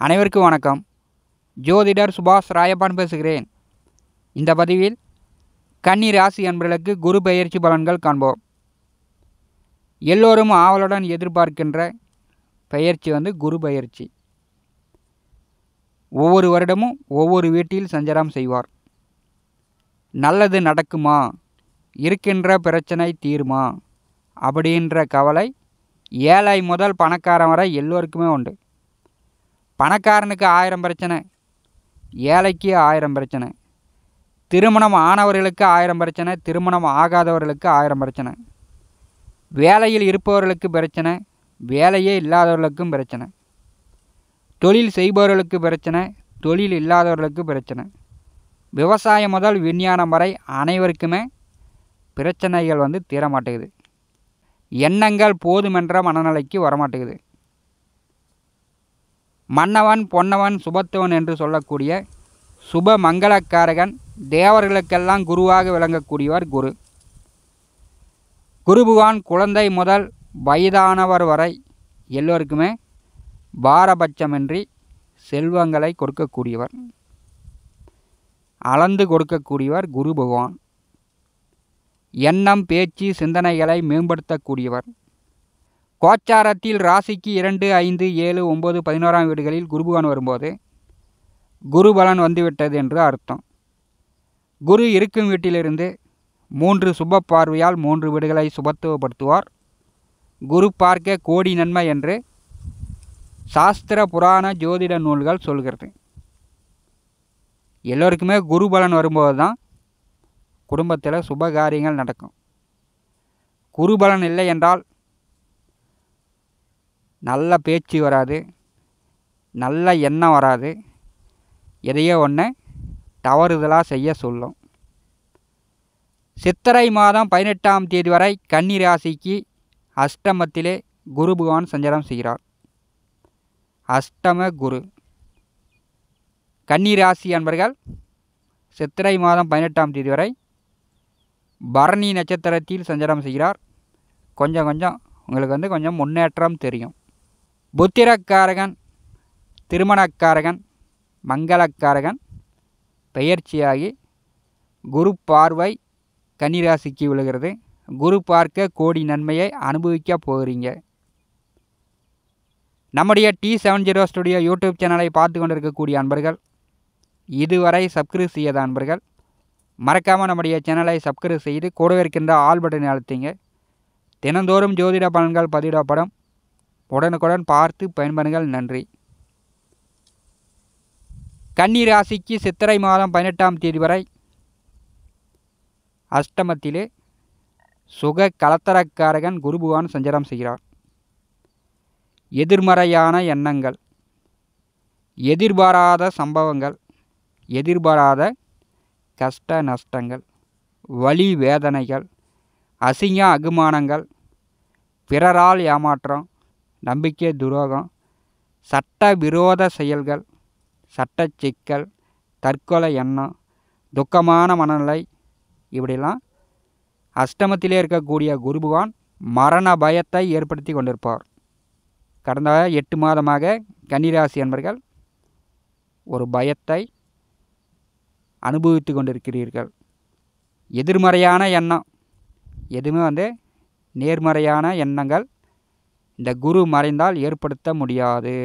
அனைவருக்கும் வணக்கம். ஜோதிடர் சுபாஷ் ராயப்பான் பேசுகிறேன். இந்த பதிவில் கன்னி ராசி அன்பர்களுக்கு குரு பயிற்சி பலன்கள் காண்போம். எல்லோரும் ஆவலுடன் எதிர்பார்க்கின்ற பெயர்ச்சி வந்து குரு பயிற்சி ஒவ்வொரு வருடமும் ஒவ்வொரு வீட்டில் சஞ்சாரம் செய்வார். நல்லது நடக்குமா? இருக்கின்ற பிரச்சனை தீருமா? அப்படின்ற கவலை ஏழை முதல் பணக்காரன் வரை எல்லோருக்குமே உண்டு. பணக்காரனுக்கு ஆயிரம் பிரச்சனை ஏழைக்கு ஆயிரம் பிரச்சனை திருமணம் ஆனவர்களுக்கு ஆயிரம் பிரச்சனை திருமணம் ஆகாதவர்களுக்கு ஆயிரம் பிரச்சனை வேலையில் இருப்பவர்களுக்கு பிரச்சனை வேலையே இல்லாதவர்களுக்கும் பிரச்சனை தொழில் செய்பவர்களுக்கு பிரச்சனை தொழில் இல்லாதவர்களுக்கு பிரச்சனை. விவசாயம் முதல் விஞ்ஞானம் வரை அனைவருக்குமே பிரச்சனைகள் வந்து தீர மாட்டேங்குது எண்ணங்கள் போதுமென்ற மனநிலைக்கு வரமாட்டேங்குது. மன்னவன் பொன்னவன் சுபத்துவன் என்று சொல்லக்கூடிய சுப மங்களக்காரகன் தேவர்களுக்கெல்லாம் குருவாக விளங்கக்கூடியவர் குரு. குருபுகான் குழந்தை முதல் வயதானவர் வரை எல்லோருக்குமே பாரபட்சமின்றி செல்வங்களை கொடுக்கக்கூடியவர். அளந்து கொடுக்கக்கூடியவர் குரு பகவான் எண்ணம் பேச்சு சிந்தனைகளை மேம்படுத்தக்கூடியவர். கோச்சாரத்தில் ராசிக்கு இரண்டு ஐந்து ஏழு ஒம்பது பதினோராம் வீடுகளில் குருபகான் வரும்போது குரு பலன் வந்துவிட்டது என்று அர்த்தம். குரு இருக்கும் வீட்டிலிருந்து மூன்று சுப பார்வையால் மூன்று வீடுகளை சுபத்துவப்படுத்துவார். குரு பார்க்க கோடி நன்மை என்று சாஸ்திர புராண ஜோதிட நூல்கள் சொல்கிறது. எல்லோருக்குமே குரு பலன் வரும்போது தான் குடும்பத்தில் சுப காரியங்கள் நடக்கும். குரு பலன் இல்லை என்றால் நல்ல பேச்சு வராது நல்ல எண்ணம் வராது. எதையோ ஒன்று தவறுதலாக செய்ய சொல்லும். சித்திரை மாதம் பதினெட்டாம் தேதி வரை கன்னி ராசிக்கு அஷ்டமத்திலே குரு பகவான் சஞ்சாரம் செய்கிறார். அஷ்டம குரு. கன்னி ராசி அன்பர்கள் சித்திரை மாதம் பதினெட்டாம் தேதி வரை பரணி நட்சத்திரத்தில் சஞ்சாரம் செய்கிறார். கொஞ்சம் கொஞ்சம் உங்களுக்கு வந்து கொஞ்சம் முன்னேற்றம் தெரியும். புத்திரக்காரகன் திருமணக்காரகன் மங்களக்காரகன் பெயர்ச்சியாகி குரு பார்வை கன்னிராசிக்கு விழுகிறது. குரு பார்க்க கோடி நன்மையை அனுபவிக்க போகிறீங்க. நம்முடைய T seven zero studio YouTube சேனலை பார்த்து கொண்டிருக்கக்கூடிய அன்பர்கள் இதுவரை சப்ஸ்கிரைப் செய்யாத அன்பர்கள் மறக்காமல் நம்முடைய சேனலை சப்ஸ்கிரைப் செய்து கூடவே இருக்கின்ற ஆல் பட்டனை அழுத்திங்க. தினந்தோறும் ஜோதிட பலன்கள் பதிவிடப்படும். உடனுக்குடன் பார்த்து பயன்பெறுங்கள் நன்றி. கன்னி ராசிக்கு சித்திரை மாதம் பதினெட்டாம் தேதி வரை அஷ்டமத்திலே சுக கலத்தரக்காரகன் குருபுவான் சஞ்சாரம் செய்கிறார். எதிர்மறையான எண்ணங்கள் எதிர்பாராத சம்பவங்கள் எதிர்பாராத கஷ்ட நஷ்டங்கள் வலி வேதனைகள் அசிங்க அகுமானங்கள் பிறரால் ஏமாற்றம் நம்பிக்கை துரோகம் சட்ட விரோத செயல்கள் சட்ட சிக்கல் தற்கொலை எண்ணம் துக்கமான மனநிலை இப்படிலாம் அஷ்டமத்திலே இருக்கக்கூடிய குருபகவான் மரண பயத்தை ஏற்படுத்தி கொண்டிருப்பார். கடந்த எட்டு மாதமாக கன்னிராசி என்பர்கள் ஒரு பயத்தை அனுபவித்து கொண்டிருக்கிறீர்கள். எதிர்மறையான எண்ணம் எதுவுமே வந்து நேர்மறையான எண்ணங்கள் இந்த குரு மறைந்தால் ஏற்படுத்த முடியாது.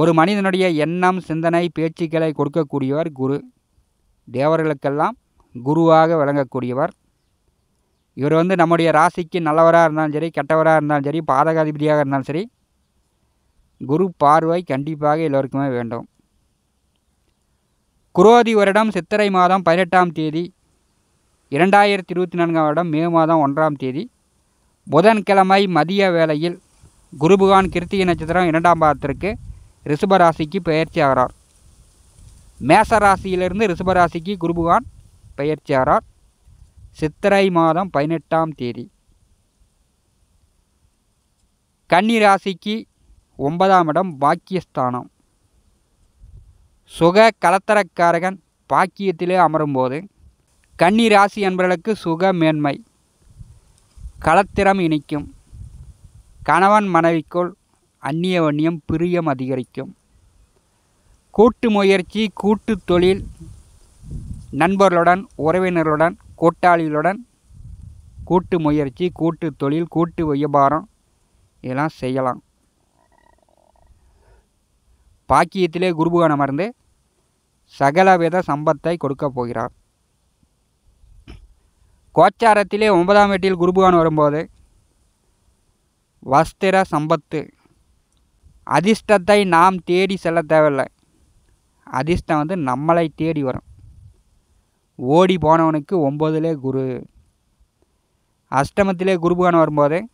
ஒரு மனிதனுடைய எண்ணம் சிந்தனை பேச்சுக்களை கொடுக்கக்கூடியவர் குரு. தேவர்களுக்கெல்லாம் குருவாக விளங்கக்கூடியவர். இவர் வந்து நம்முடைய ராசிக்கு நல்லவராக இருந்தாலும் சரி கெட்டவராக இருந்தாலும் சரி பாதகாதிபதியாக இருந்தாலும் சரி குரு பார்வை கண்டிப்பாக எல்லோருக்குமே வேண்டும். குரோதி வருடம் சித்திரை மாதம் பதினெட்டாம் தேதி இரண்டாயிரத்தி இருபத்தி நான்காம் வருடம் மே மாதம் ஒன்றாம் தேதி புதன்கிழமை மதிய வேளையில் குருபகான் கிருத்திகை நட்சத்திரம் இரண்டாம் பாதத்திற்கு ரிஷபராசிக்கு பெயர்ச்சி ஆகிறார் மேச ராசியிலிருந்து ரிஷபராசிக்கு குருபகான் பெயர்ச்சி ஆகிறார் சித்திரை மாதம் பதினெட்டாம் தேதி. கன்னி ராசிக்கு ஒன்பதாம் இடம் பாக்கியஸ்தானம். சுக கலத்தரக்காரகன் பாக்கியத்திலே அமரும்போது கன்னி ராசி என்பவர்களுக்கு சுக மேன்மை. களத்திறம் இனிக்கும். கணவன் மனைவிக்குள் அந்நிய வண்ணியம் பிரியம் அதிகரிக்கும். கூட்டு முயற்சி கூட்டு தொழில் நண்பர்களுடன் உறவினர்களுடன் கூட்டாளிகளுடன் கூட்டு முயற்சி கூட்டு தொழில் கூட்டு வியாபாரம் இதெல்லாம் செய்யலாம். பாக்கியத்திலே குருபுகான் அமர்ந்து சகலவித சம்பத்தை கொடுக்கப் போகிறார். கோச்சாரத்திலே ஒன்பதாம் வீட்டில் குருபகான் வரும்போது வஸ்திர சம்பத்து அதிர்ஷ்டத்தை நாம் தேடி செல்ல தேவையில்லை. அதிர்ஷ்டம் வந்து நம்மளை தேடி வரும். ஓடி போனவனுக்கு ஒம்பதுலே குரு. அஷ்டமத்திலே குருபகான் வரும்போது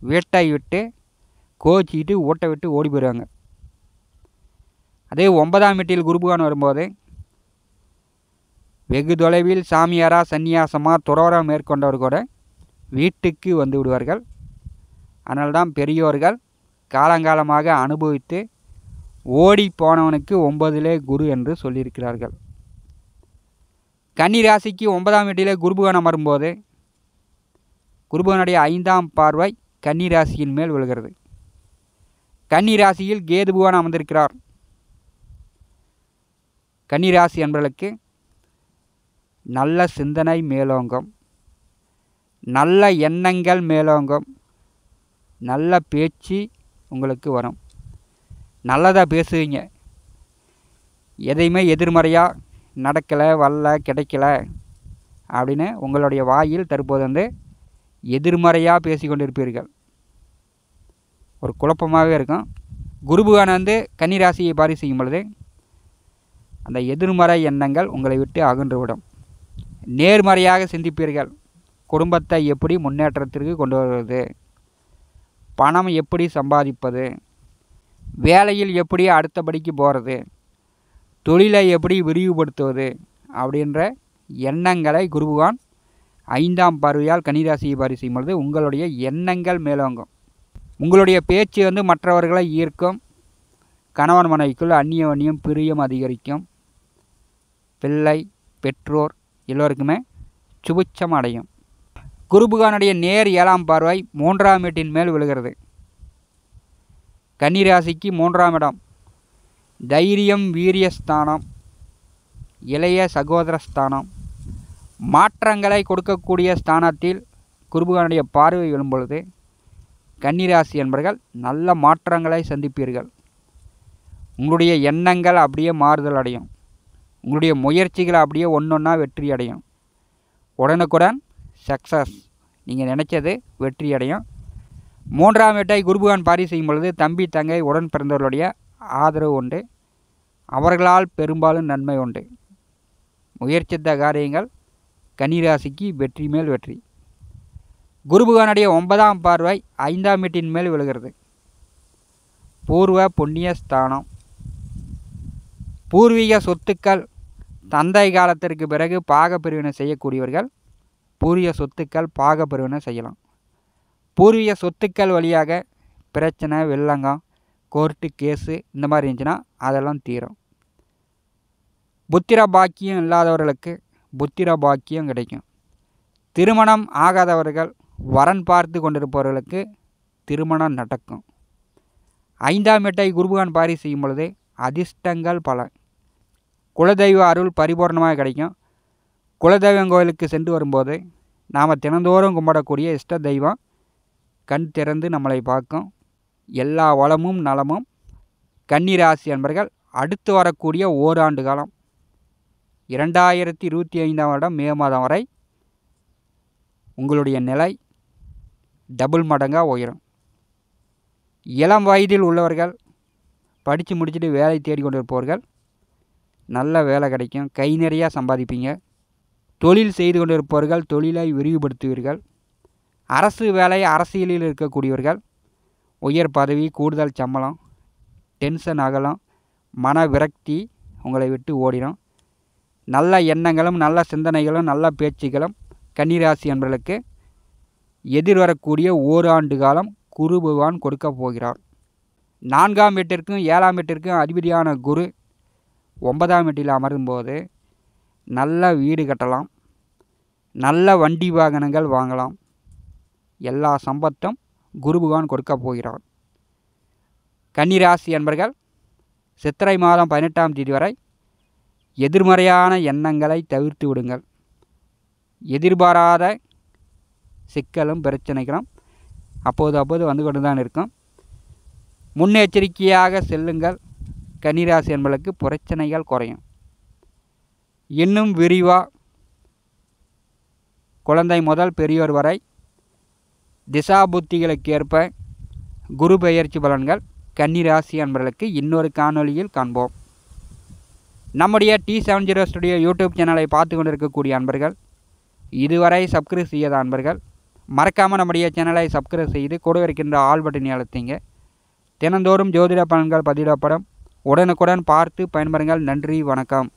வீட்டை விட்டு கோச்சிக்கிட்டு ஊட்டை விட்டு ஓடி போயிடுவாங்க. அதே ஒன்பதாம் வீட்டில் குருபுகான் வரும்போது வெகு தொலைவில் சாமியாரா சந்நியாசமாக துறவரம் மேற்கொண்டவர் கூட வீட்டுக்கு வந்து விடுவார்கள். அதனால்தான் பெரியோர்கள் காலங்காலமாக அனுபவித்து ஓடி போனவனுக்கு ஒன்பதிலே குரு என்று சொல்லியிருக்கிறார்கள். கன்னி ராசிக்கு ஒன்பதாம் வீட்டிலே குருபுகன் அமரும்போது குருபகனுடைய ஐந்தாம் பார்வை கன்னி ராசியின் மேல் விழுகிறது. கன்னி ராசியில் கேதுபுவான் அமர்ந்திருக்கிறார். கன்னி ராசி என்பவர்களுக்கு நல்ல சிந்தனை மேலோங்கும் நல்ல எண்ணங்கள் மேலோங்கும் நல்ல பேச்சு உங்களுக்கு வரும். நல்லதாக பேசுவீங்க. எதையுமே எதிர்மறையாக நடக்கலை வரல கிடைக்கல அப்படின்னு உங்களுடைய வாயில் தற்போது வந்து எதிர்மறையாக பேசி கொண்டிருப்பீர்கள் ஒரு குழப்பமாகவே இருக்கும். குருபுகான வந்து கன்னிராசியை பாரி செய்யும் பொழுது அந்த எதிர்மறை எண்ணங்கள் உங்களை விட்டு அகன்றுவிடும் நேர்மறையாக சிந்திப்பீர்கள். குடும்பத்தை எப்படி முன்னேற்றத்திற்கு கொண்டு வருவது? பணம் எப்படி சம்பாதிப்பது? வேலையில் எப்படி அடுத்தபடிக்கு போகிறது தொழிலை எப்படி விரிவுபடுத்துவது? அப்படின்ற எண்ணங்களை குருபகான் ஐந்தாம் பார்வையால் கன்னிராசியை பாரி செய்யும் பொழுது உங்களுடைய எண்ணங்கள் மேலோங்கும். உங்களுடைய பேச்சு வந்து மற்றவர்களை ஈர்க்கும். கணவன் மனைவிக்குள் அந்நிய வன்னியம் பிரியம் அதிகரிக்கும். பிள்ளை பெற்றோர் எல்லோருக்குமே சுபிச்சம் அடையும் குருபுகானுடைய நேர் ஏழாம் பார்வை மூன்றாம் வீட்டின் மேல் விழுகிறது. கன்னிராசிக்கு மூன்றாம் இடம். தைரியம் வீரியஸ்தானம் இளைய சகோதரஸ்தானம் மாற்றங்களை கொடுக்கக்கூடிய ஸ்தானத்தில் குருபுகானுடைய பார்வை விழும்பொழுது கன்னிராசி என்பர்கள் நல்ல மாற்றங்களை சந்திப்பீர்கள். உங்களுடைய எண்ணங்கள் அப்படியே மாறுதல் அடையும். உங்களுடைய முயற்சிகளை அப்படியே ஒன்றொன்றா வெற்றி அடையும். உடனுக்குடன் சக்ஸஸ் நீங்கள் நினச்சது வெற்றி அடையும். மூன்றாம் வேட்டை குருபகான் பாரி செய்யும் பொழுது தம்பி தங்கை உடன் பிறந்தவர்களுடைய ஆதரவு உண்டு. அவர்களால் பெரும்பாலும் நன்மை உண்டு. முயற்சித்த காரியங்கள் கன்னிராசிக்கு வெற்றி மேல் வெற்றி. குருபகானுடைய ஒன்பதாம் பார்வை ஐந்தாம் வீட்டின் மேல் விழுகிறது. பூர்வ புண்ணிய ஸ்தானம். பூர்வீக சொத்துக்கள் தந்தை காலத்திற்கு பிறகு பாகப்பிரிவினை செய்யக்கூடியவர்கள் பூர்வீக சொத்துக்கள் பாகப்பிரிவினை செய்யலாம். பூர்வீக சொத்துக்கள் வழியாக பிரச்சனை வெள்ளங்கம் கோர்ட்டு கேஸு இந்த மாதிரி இருந்துச்சுன்னா அதெல்லாம் தீரும். புத்திர பாக்கியம் இல்லாதவர்களுக்கு புத்திர பாக்கியம் கிடைக்கும். திருமணம் ஆகாதவர்கள் வரன் பார்த்து கொண்டிருப்பவர்களுக்கு திருமணம் நடக்கும். ஐந்தாம் எட்டை குருபகான் பாரி செய்யும் பொழுது அதிர்ஷ்டங்கள் பல. குலதெய்வ அருள் பரிபூர்ணமாக கிடைக்கும். குலதெய்வம் கோயிலுக்கு சென்று வரும்போது நாம் தினந்தோறும் கும்பிடக்கூடிய இஷ்ட தெய்வம் கண் திறந்து நம்மளை பார்க்கும். எல்லா வளமும் நலமும் கன்னிராசி என்பர்கள் அடுத்து வரக்கூடிய ஓராண்டு காலம். இரண்டாயிரத்தி இருபத்தி ஐந்தாம் வருடம் மே மாதம் வரை உங்களுடைய நிலை டபுள் மடங்காக உயரும். இளம் வயதில் உள்ளவர்கள் படித்து முடிச்சுட்டு வேலை தேடிக்கொண்டிருப்பவர்கள் நல்ல வேலை கிடைக்கும். கை நிறையா சம்பாதிப்பீங்க. தொழில் செய்து கொண்டிருப்பவர்கள் தொழிலை விரிவுபடுத்துவீர்கள். அரசு வேலை அரசியலில் இருக்கக்கூடியவர்கள். உயர் பதவி கூடுதல் சம்பளம் டென்ஷன் அகலம் மன விரக்தி உங்களை விட்டு ஓடிடும். நல்ல எண்ணங்களும் நல்ல சிந்தனைகளும் நல்ல பேச்சுகளும் கன்னிராசி என்பவர்களுக்கு எதிர்வரக்கூடிய ஓராண்டு காலம் குரு பகவான் கொடுக்க போகிறார். நான்காம் வீட்டிற்கும் ஏழாம் வீட்டிற்கும் அதிபதியான குரு ஒன்பதாம் வீட்டில் அமரும்போது நல்ல வீடு கட்டலாம். நல்ல வண்டி வாகனங்கள் வாங்கலாம். எல்லா சம்பத்தும் குருபகவான் கொடுக்க போகிறான் கன்னிராசி அன்பர்கள் சித்திரை மாதம் பதினெட்டாம் தேதி வரை எதிர்மறையான எண்ணங்களை தவிர்த்து விடுங்கள். எதிர்பாராத சிக்கலும் பிரச்சனைகளும் அப்போது அப்போது வந்து கொண்டு தான் இருக்கும். முன்னெச்சரிக்கையாக செல்லுங்கள். கன்னிராசி என்பளுக்கு பிரச்சனைகள் குறையும். இன்னும் விரிவாக குழந்தை முதல் பெரியோர் வரை திசா புத்திகளுக்கு ஏற்ப குரு பெயர்ச்சி பலன்கள் கன்னிராசி அன்பர்களுக்கு இன்னொரு காணொலியில் காண்போம். நம்முடைய T seven zero studio YouTube சேனலை பார்த்து கொண்டிருக்கக்கூடிய அன்பர்கள் இதுவரை சப்ஸ்கிரைப் செய்யாத அன்பர்கள் மறக்காமல் நம்முடைய சேனலை சப்ஸ்கிரைப் செய்து கூட இருக்கின்ற ஆல் பட்டனை அழுத்திங்க. தினந்தோறும் ஜோதிட பலன்கள் பதிவிடப்படும். உடனுக்குடன் பார்த்து பயன்பெறுங்கள் நன்றி வணக்கம்.